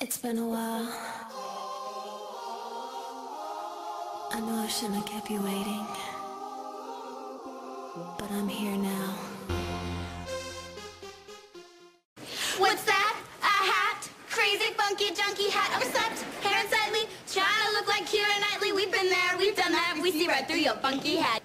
It's been a while. I know I shouldn't have kept you waiting. But I'm here now. What's that? A hat? Crazy, funky, junky hat. Upset, hair unsightly, trying to look like Keira Knightley. We've been there, we've done that. We see right through your funky hat.